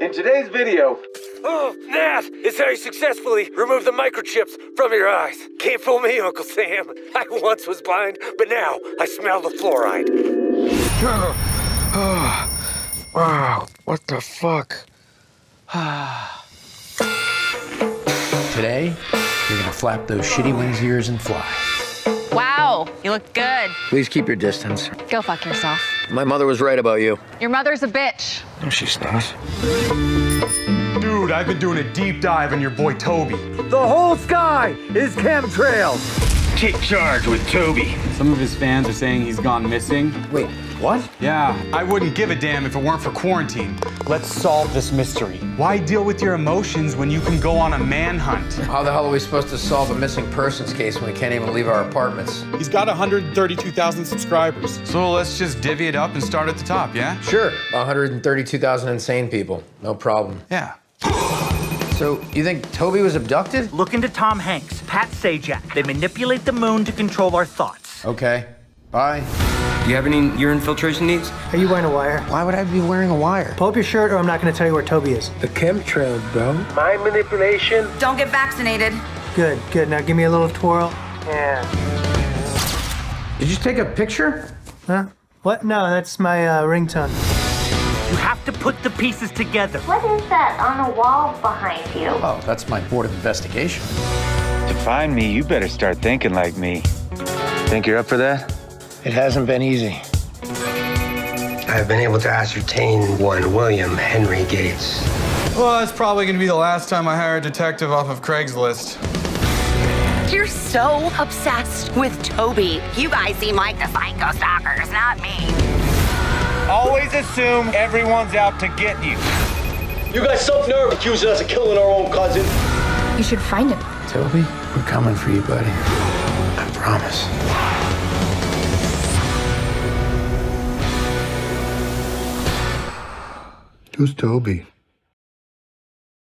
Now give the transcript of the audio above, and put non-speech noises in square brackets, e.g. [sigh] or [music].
In today's video, Oh, that is how you successfully remove the microchips from your eyes. Can't fool me, Uncle Sam. [laughs] I once was blind, but now I smell the fluoride. [sighs] Oh, wow, what the fuck? Today, you're gonna flap those shitty wings of yours and fly. Wow, you look good. Please keep your distance. Go fuck yourself. My mother was right about you. Your mother's a bitch. No, she's not. Dude, I've been doing a deep dive on your boy Toby. the whole sky is chemtrails. Take charge with Toby. Some of his fans are saying he's gone missing. Wait, what? Yeah, I wouldn't give a damn if it weren't for quarantine. Let's solve this mystery. Why deal with your emotions when you can go on a manhunt? How the hell are we supposed to solve a missing persons case when we can't even leave our apartments? He's got 132,000 subscribers. So let's just divvy it up and start at the top, yeah? Sure, 132,000 insane people. No problem. Yeah. So, you think Toby was abducted? Look into Tom Hanks, Pat Sajak. They manipulate the moon to control our thoughts. Okay. Bye. Do you have any urine filtration needs? Are you wearing a wire? Why would I be wearing a wire? Pull up your shirt or I'm not going to tell you where Toby is. The chemtrails, bro. My manipulation. Don't get vaccinated. Good, good. Now give me a little twirl. Yeah. Did you take a picture? Huh? What? No, that's my uh, ringtone. You have to put the pieces together. What is that on the wall behind you? Oh, that's my board of investigation. To find me, you better start thinking like me. Think you're up for that? It hasn't been easy. I've been able to ascertain one William Henry Gates. Well, that's probably gonna be the last time I hire a detective off of Craigslist. You're so obsessed with Toby. You guys seem like the psycho stalkers, not me. Always assume everyone's out to get you. You got some nerve accusing us of killing our own cousin. You should find him. Toby, we're coming for you, buddy. I promise. Who's Toby?